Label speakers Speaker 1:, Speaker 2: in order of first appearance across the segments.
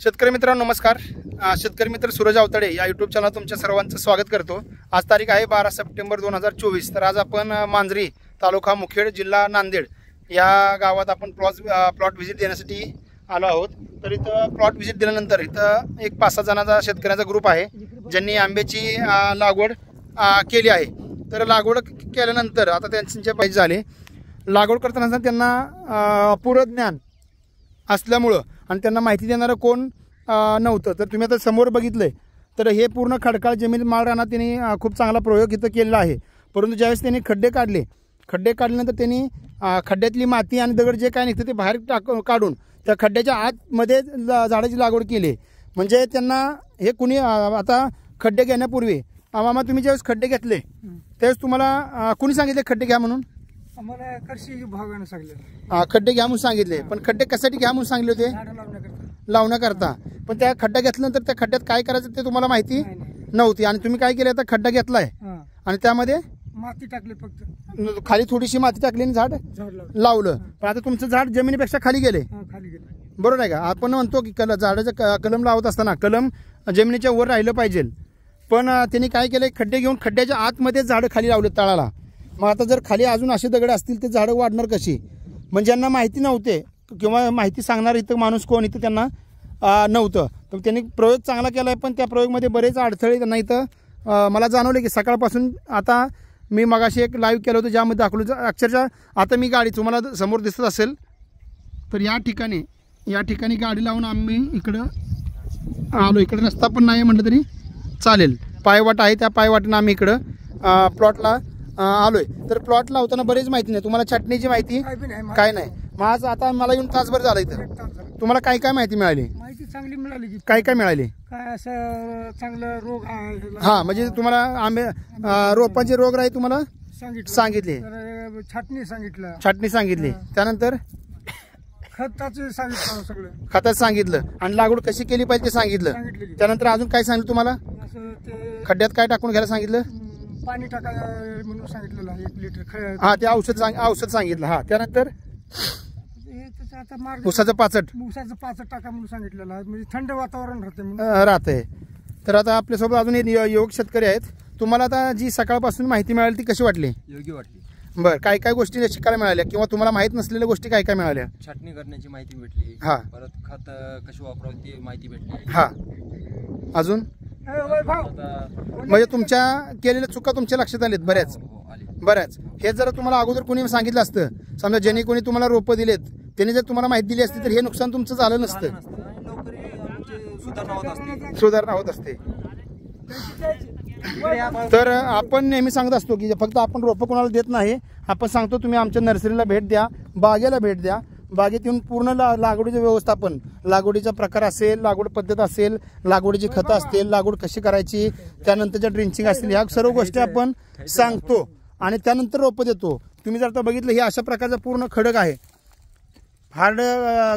Speaker 1: शेतकरी मित्रांनो नमस्कार. शेतकरी मित्र सूरज अवतडे या यूट्यूब चॅनल तुमच्या सर्वांचं स्वागत करतो. आज तारीख आहे बारा सप्टेंबर दोन हजार चोवीस. तर आज आपण मांजरी तालुका मुखेड जिल्हा नांदेड या गावात आपण प्लॉट प्लॉट व्हिजिट देण्यासाठी आलो आहोत. तर इथं प्लॉट व्हिजिट दिल्यानंतर इथं एक पाच सहा जणांचा शेतकऱ्याचा ग्रुप आहे ज्यांनी आंब्याची लागवड केली आहे. तर लागवड केल्यानंतर आता त्यांचे पाहिजे झाले. लागवड करताना त्यांना अ, अपुरं ज्ञान असल्यामुळं आणि त्यांना माहिती देणारं कोण नव्हतं. तर तुम्ही आता समोर बघितलंय. तर हे पूर्ण खडकाळ जमीन माळ रानात त्यांनी खूप चांगला प्रयोग इथं केलेला आहे. परंतु ज्यावेळेस त्यांनी खड्डे काढले खड्डे काढल्यानंतर त्यांनी खड्ड्यातली माती आणि दगड जे काय निघतं ते बाहेर टाक काढून त्या खड्ड्याच्या आतमध्ये झाडाची लागवड केली. म्हणजे त्यांना हे कुणी आता खड्डे घेण्यापूर्वी मामा तुम्ही ज्यावेळेस खड्डे घेतले त्यावेळेस तुम्हाला कुणी सांगितले खड्डे घ्या म्हणून?
Speaker 2: आम्हाला कर्षी भागानं सांगितलं
Speaker 1: अं, खड्डे घ्या म्हणून सांगितले. पण खड्डे कशासाठी घ्या म्हणून सांगितले होते?
Speaker 2: झाडं लावण्याकरता.
Speaker 1: लावण्याकरता. पण त्या खड्डा घेतल्यानंतर त्या खड्ड्यात काय करायचं ते तुम्हाला माहिती
Speaker 2: नाही, नाही.
Speaker 1: नव्हती. आणि तुम्ही काय केलं आता खड्डा घेतलाय.
Speaker 2: हा.
Speaker 1: आणि त्यामध्ये?
Speaker 2: माती टाकली फक्त.
Speaker 1: खाली थोडीशी माती टाकली आणि झाड
Speaker 2: झाड लावलं.
Speaker 1: लावलं. पण आता तुमचं झाड जमिनीपेक्षा खाली गेले.
Speaker 2: हा, खाली गेलं.
Speaker 1: बरोबर आहे का? आपण म्हणतो की कल झाडाचं क- कलम लावत असताना कलम जमिनीच्या वर राहिलं पाहिजे. पण अं, त्यांनी काय केलंय? खड्डे घेऊन खड्ड्याच्या आतमध्ये झाडं खाली लावले तळाला. मग आता जर खाली अजून असे दगड असतील ते झाडं वाढणार कशी? म्हणजे ज्यांना माहिती नव्हते किंवा माहिती सांगणार इथं माणूस कोण इथं त्यांना नव्हतं. तर त्यांनी प्रयोग चांगला केला आहे पण त्या प्रयोगमध्ये बरेच अडथळे त्यांना इथं मला जाणवले की सकाळपासून आता मी मगाशी एक लाईव्ह केलं होतं ज्यामध्ये दाखवलं होतं. अक्षरशः आता मी गाडी तुम्हाला समोर दिसत असेल तर या ठिकाणी या ठिकाणी गाडी लावून आम्ही इकडं आलो. इकडं रस्ता पण नाही म्हटलं तरी चालेल. पायवाट आहे त्या पायवाटनं आम्ही इकडं प्लॉटला आलोय. तर प्लॉट लावताना बरेच माहिती नाही. तुम्हाला छाटणीची माहिती
Speaker 2: काय नाही.
Speaker 1: मग आज आता मला येऊन तासभर झालं. इथं. तुम्हाला काय काय माहिती मिळाली?
Speaker 2: माहिती चांगली मिळाली
Speaker 1: काय काय मिळाली?
Speaker 2: काय असं चांगलं रोग.
Speaker 1: हा म्हणजे तुम्हाला आंबे रोपांचे रोग राही तुम्हाला
Speaker 2: सांगितलं. छाटणी सांगितलं.
Speaker 1: छाटणी सांगितली. त्यानंतर?
Speaker 2: खताचे सांगितलं सगळं.
Speaker 1: खतात सांगितलं. आणि लागवड कशी केली पाहिजे ते सांगितलं. त्यानंतर अजून काय सांगितलं तुम्हाला? खड्ड्यात काय टाकून घ्यायला सांगितलं?
Speaker 2: पाणी टाकाय म्हणून सांगितलेलं आहे एक लिटर ख-
Speaker 1: हा ते औषध सांग औषध सांगितलं. हा त्यानंतर?
Speaker 2: हे त्याचं आता मार्ग
Speaker 1: उसाचं पाचट.
Speaker 2: ऊसाचं पाच टाका म्हणून सांगितलेलं आहे. म्हणजे थंड वातावरण राहते म्हणून.
Speaker 1: राहत. आहे तर आता आपल्यासोबत अजून एक यु- युवक शेतकरी आहेत. तुम्हाला आता जी सकाळपासून माहिती मिळाली ती कशी वाटली?
Speaker 3: योग्य वाटली.
Speaker 1: बरं काय काय गोष्टी शिकायला मिळाल्या? किंवा तुम्हाला माहीत नसलेल्या गोष्टी काय काय मिळाल्या?
Speaker 3: छाटणी करण्याची माहिती भेटली.
Speaker 1: हा.
Speaker 3: परत खत कशी वापरावी ती माहिती भेटली.
Speaker 1: हा. अजून? म्हणजे तुमच्या केलेल्या चुका तुमच्या लक्षात आल्यात बऱ्याच.
Speaker 3: हो, हो,
Speaker 1: बऱ्याच. हे जर तुम्हाला अगोदर कोणी सांगितलं असतं समजा ज्यांनी कोणी तुम्हाला रोपं दिलेत त्यांनी जर तुम्हाला माहिती दिली असती तर हे नुकसान तुमचं झालं नसतं.
Speaker 3: सुधारणा होत असते.
Speaker 1: तर आपण नेहमी सांगत असतो की फक्त आपण रोपं कोणाला देत नाही. आपण सांगतो तुम्ही आमच्या नर्सरीला भेट द्या बागेला भेट द्या बागेत येऊन पूर्ण ला लागवडीचं व्यवस्थापन लागवडीचा प्रकार असेल लागवड पद्धत असेल लागवडीची खतं असतील लागवड कशी करायची त्यानंतरच्या ड्रिंचिंग असतील ह्या सर्व गोष्टी आपण सांगतो आणि त्यानंतर रोपं देतो. तुम्ही जर आता बघितलं हे अशा प्रकारचं पूर्ण खडक आहे. हार्ड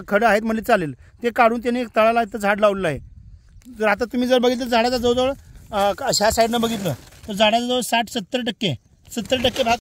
Speaker 1: खडं आहेत म्हणजे चालेल. ते काढून त्याने एक तळाला इथं झाड लावलेलं आहे. जर आता तुम्ही जर बघितलं झाडाचा जवळजवळ अशा ह्या साईडनं बघितलं तर झाडाचा जवळ साठ सत्तर टक्के सत्तर टक्के भाग